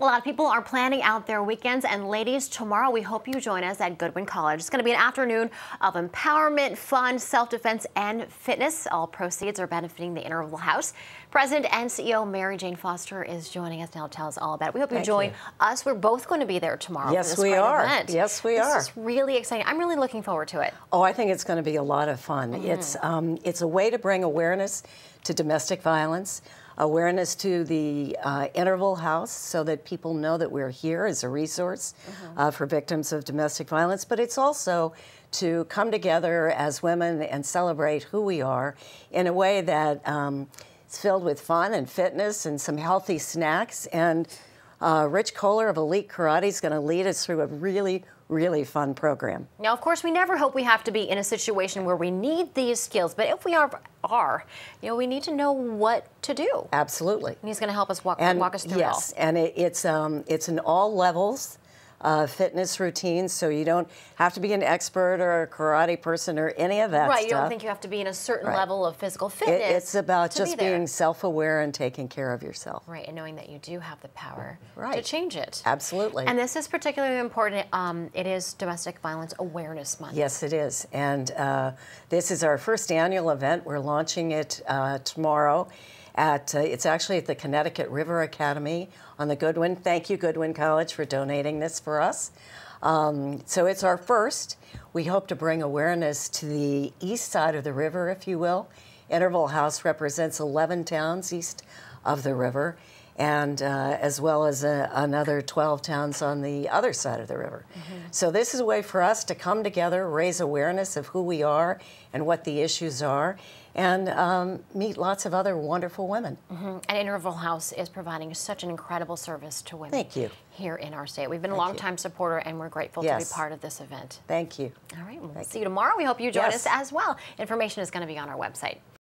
A lot of people are planning out their weekends, and ladies, tomorrow we hope you join us at Goodwin College. It's going to be an afternoon of empowerment, fun, self defense, and fitness. All proceeds are benefiting the Interval House. President and CEO Mary Jane Foster is joining us now to tell us all about it. We hope you Thank join you. us. We're both going to be there tomorrow. Yes, this we are. Event. Yes, we this are. is really exciting. I'm really looking forward to it. Oh, I think it's going to be a lot of fun. Mm-hmm. It's um, it's a way to bring awareness to domestic violence, awareness to the uh, Interval House, so that people know that we're here as a resource Mm-hmm. uh, for victims of domestic violence. But it's also to come together as women and celebrate who we are in a way that um, is filled with fun and fitness and some healthy snacks and. Uh, Rich Kohler of Elite Karate is going to lead us through a really, really fun program. Now, of course, we never hope we have to be in a situation where we need these skills, but if we are, are you know, we need to know what to do. Absolutely. And he's going to help us walk, And walk us through yes, it all. and it, it's um, it's in all levels. Uh, fitness routines, so you don't have to be an expert or a karate person or any of that Right, stuff. you don't think you have to be in a certain Right. level of physical It- fitness. it's about just be being self-aware and taking care of yourself. Right, and knowing that you do have the power to change it. Absolutely. And this is particularly important. Um, it is Domestic Violence Awareness Month. Yes, it is. And uh, this is our first annual event. We're launching it uh, tomorrow. At uh, it's actually at the Connecticut River Academy on the Goodwin. Thank you, Goodwin College, for donating this for us. Um, so it's our first. We hope to bring awareness to the east side of the river, if you will. Interval House represents 11 towns east of the river, and uh, as well as uh, another 12 towns on the other side of the river. So this is a way for us to come together, raise awareness of who we are and what the issues are, and um, meet lots of other wonderful women. And Interval House is providing such an incredible service to women Thank you. here in our state. We've been a Thank you. longtime supporter, and we're grateful to be part of this event. Thank you. All right, we'll Thank see you tomorrow. We hope you join Yes. us as well. Information is going to be on our website.